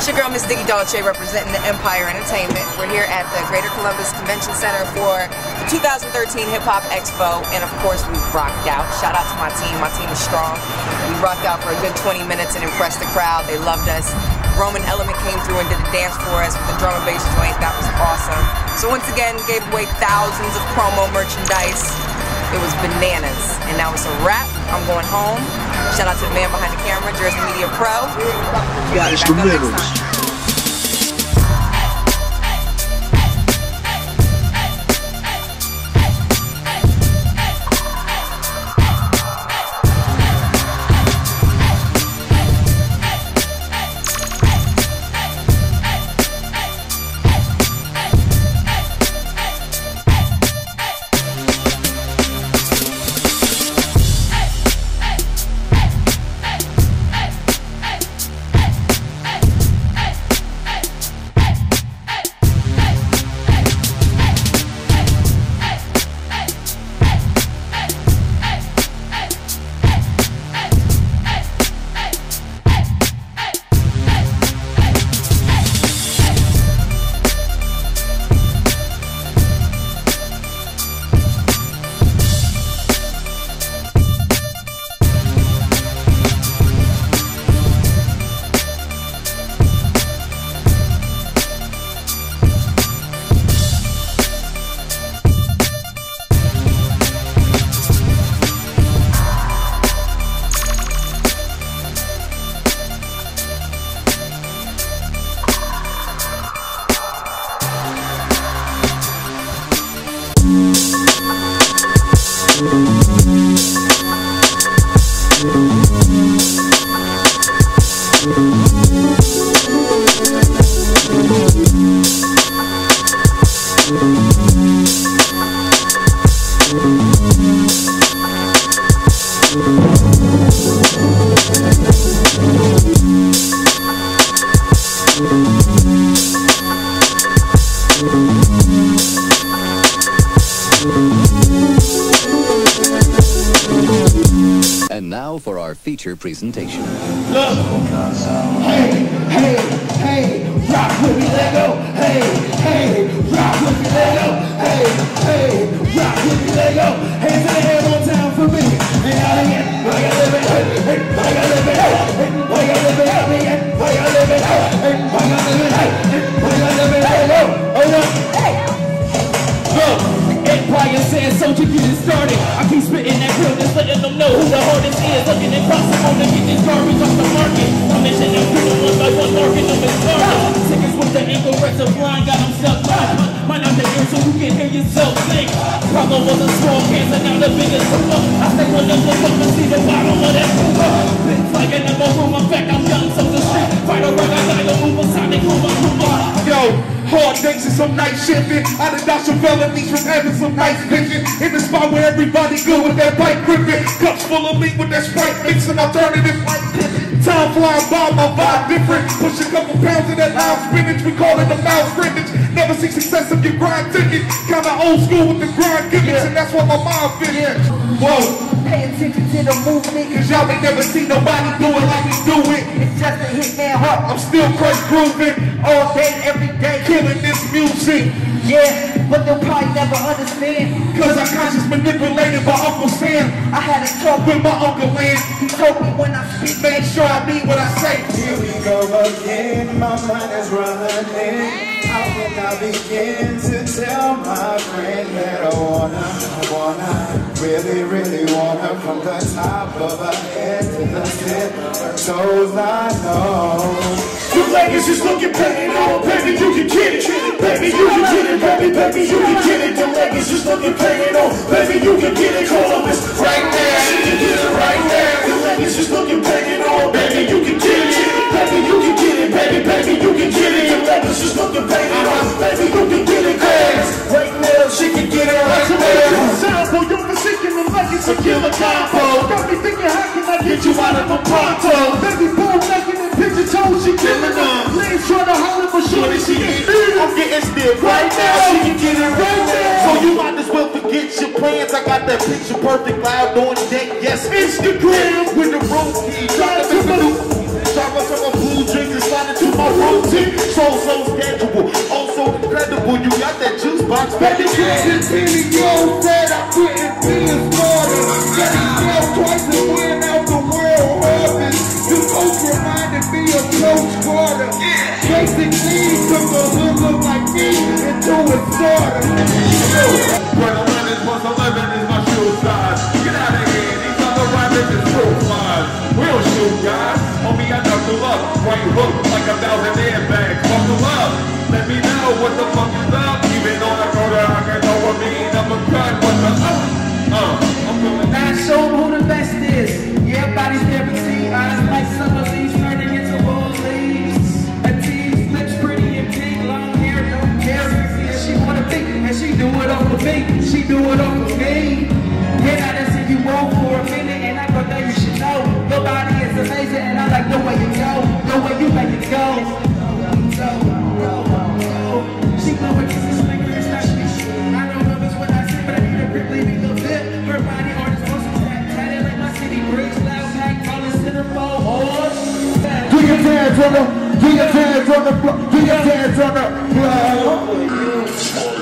It's your girl, Miss Diggy Dolce, representing the Empire Entertainment. We're here at the Greater Columbus Convention Center for the 2013 Hip Hop Expo, and of course, we rocked out. Shout out to my team. My team is strong. We rocked out for a good 20 minutes and impressed the crowd. They loved us. Roman Element came through and did a dance for us with the drum and bass joint. That was awesome. So once again, gave away thousands of promo merchandise. It was bananas. And now it's a wrap. I'm going home. Shout out to the man behind the camera, Jersey Media Pro. Got instrumentals. And now for our feature presentation. Look. Hey, hey, hey, rock with me, let go. Hey, hey, rock with me, let go. Hey, hey, rock with me, let go. Hands in the one time for me. And out again, like I live it, hey, hey, like I live hey, hey, like I live it, out again, like I hey, hey, like I live hey, hey, like I live hey, no, hold up, hey. Look. Empire saying soldier get it started I keep spitting that real just letting them know who the hardest Looking impossible to get this garbage off the market. I'm mentioning them people one by one marking them as target Tickets with the rest of blind got them stuck blind Mine out the ear so you can hear yourself sing. Problem was a small cancer now the biggest tumor I stay on them look up and see the bottom of that tumor It's like in the room in fact I'm young so the hard days and some night shifting. I done dodged some felonies from having some nice vision. In the spot where everybody good with that bike gripping. Cups full of lean with that sprite mixing alternative. Time flying by, my vibe different. Push a couple pounds of that loud spinach. We call it the loud scrimmage. Never see success if you grind ticket. Kinda old school with the grind gimmicks, and that's what my mind fit in. Whoa. Pay attention to the movement. Cause y'all ain't never seen nobody do it like we do it. It's just a hitman heart. I'm still crush grooving, all day, every day. killing this music. Yeah, but they'll probably never understand. Cause I conscious manipulated by Uncle Sam. I had a talk With my Uncle Land, He told me when I speak, make sure I mean what I say. Here we go again, my mind is running. How can I begin to tell my friend that I wanna, wanna, really, really wanna from the top of her head to the tip of her toes, I know. You ladies is looking paid on, baby, you can get it. Baby, you can get it, baby, baby, you can get it. The ladies is looking paid on, baby, you can get it. Call Columbus, right there, she can get it right there. The ladies is looking paid on, baby, you can get it. Baby, you can get it, baby, baby, you can get it. The ladies is looking paid on, baby, you can get it. Get you out of a pronto? Baby, boom, making it picture toes, she killing them. Please try to hold it for shorty, she ain't need I'm getting still right now, she can get it right now. So you might as well forget your plans. I got that picture perfect loud on deck, yes, Instagram with the road key. Try to do Drop us on a blue drink and slide into to my routine. So, so schedule, also oh, incredible. You got that juice box, baby. This video said I couldn't do it off of me. Yeah, I done seen you walk for a minute, and I thought that you should know. Your body is amazing, and I like the way you go, the way you make it go. Go, go, go. She know what this is, nigga, it's me. I know I see, but I need a grip, leaving a bit. Her body artist wants to tat, tatted like my city bricks, loud pack, calling centerfold, horse. Do your dance on the, do your dance on the, do your dance on the floor.